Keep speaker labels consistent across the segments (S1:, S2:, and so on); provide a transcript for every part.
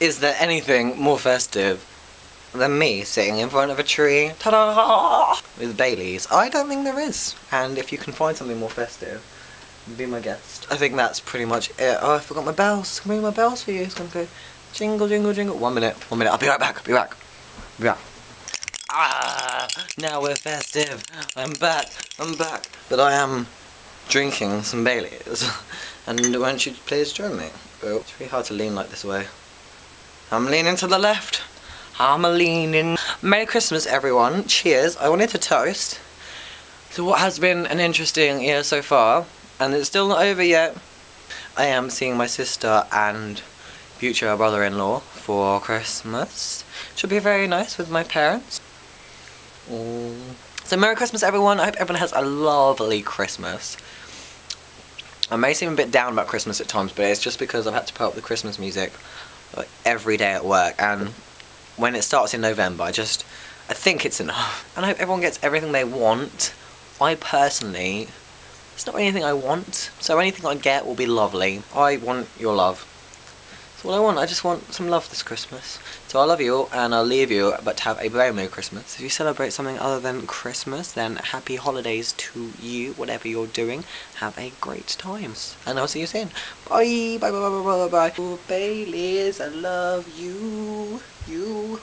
S1: Is there anything more festive than me sitting in front of a tree, ta-da, with Baileys? I don't think there is. And if you can find something more festive, be my guest. I think that's pretty much it. Oh, I forgot my bells. I'm ring my bells for you. It's gonna go jingle, jingle, jingle. One minute, one minute. I'll be right back. I'll be back. I'll Be back. Ah, now we're festive. I'm back. I'm back. But I am drinking some Baileys. And won't you please join me? It's really hard to lean like this way. I'm leaning to the left. I'm leaning. Merry Christmas, everyone. Cheers. I wanted to toast to what has been an interesting year so far, and it's still not over yet. I am seeing my sister and future brother-in-law for Christmas. Should be very nice with my parents. So Merry Christmas, everyone. I hope everyone has a lovely Christmas. I may seem a bit down about Christmas at times, but it's just because I've had to put up the Christmas music every day at work, and when it starts in November, I just, I think it's enough. And I hope everyone gets everything they want. I personally, it's not anything I want, so anything I get will be lovely. I want your love. That's all I want. I just want some love this Christmas. So I love you all, and I'll leave you, but have a very Merry Christmas. If you celebrate something other than Christmas, then happy holidays to you, whatever you're doing. Have a great time. And I'll see you soon. Bye, bye, bye, bye, bye, bye, bye. Oh, Baileys, I love you, you.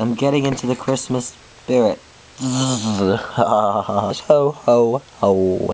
S1: I'm getting into the Christmas spirit. ho, ho, ho.